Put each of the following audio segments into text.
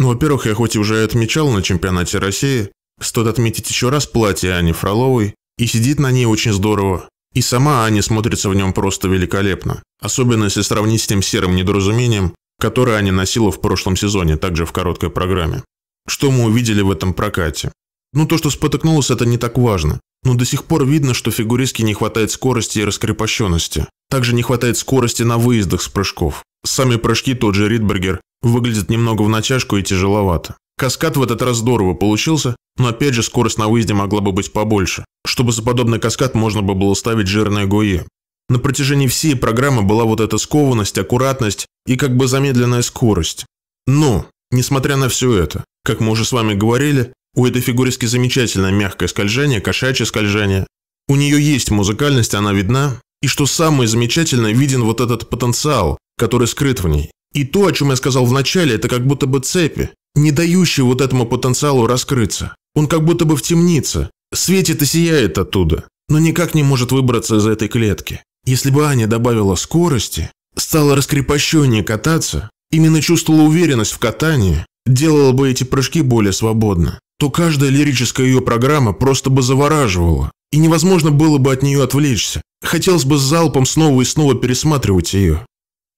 Ну, во-первых, я хоть и уже отмечал на чемпионате России, стоит отметить еще раз платье Ани Фроловой, и сидит на ней очень здорово. И сама Аня смотрится в нем просто великолепно. Особенно если сравнить с тем серым недоразумением, которое Аня носила в прошлом сезоне, также в короткой программе. Что мы увидели в этом прокате? Ну, то, что спотыкнулось, это не так важно. Но до сих пор видно, что фигуристке не хватает скорости и раскрепощенности. Также не хватает скорости на выездах с прыжков. Сами прыжки тот же Ридбергер выглядят немного в натяжку и тяжеловато. Каскад в этот раз здорово получился, но опять же скорость на выезде могла бы быть побольше. Чтобы за подобный каскад можно бы было ставить жирное ГОЕ. На протяжении всей программы была вот эта скованность, аккуратность и как бы замедленная скорость. Но, несмотря на все это, как мы уже с вами говорили, у этой фигуристки замечательное мягкое скольжение, кошачье скольжение. У нее есть музыкальность, она видна. И что самое замечательное, виден вот этот потенциал, который скрыт в ней. И то, о чем я сказал в начале, это как будто бы цепи, не дающие вот этому потенциалу раскрыться. Он как будто бы в темнице, светит и сияет оттуда, но никак не может выбраться из этой клетки. Если бы Аня добавила скорости, стала раскрепощеннее кататься, именно чувствовала уверенность в катании, делала бы эти прыжки более свободно, то каждая лирическая ее программа просто бы завораживала, и невозможно было бы от нее отвлечься. Хотелось бы с залпом снова и снова пересматривать ее.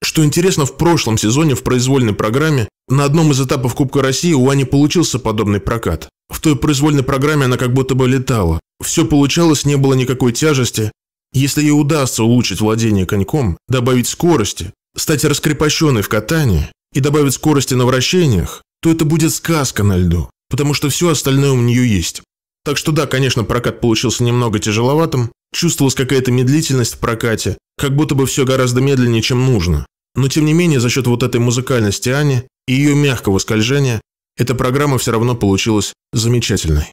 Что интересно, в прошлом сезоне в произвольной программе на одном из этапов Кубка России у Ани получился подобный прокат. В той произвольной программе она как будто бы летала. Все получалось, не было никакой тяжести. Если ей удастся улучшить владение коньком, добавить скорости, стать раскрепощенной в катании и добавить скорости на вращениях, то это будет сказка на льду, потому что все остальное у нее есть. Так что да, конечно, прокат получился немного тяжеловатым, чувствовалась какая-то медлительность в прокате, как будто бы все гораздо медленнее, чем нужно. Но тем не менее, за счет вот этой музыкальности Ани и ее мягкого скольжения, эта программа все равно получилась замечательной.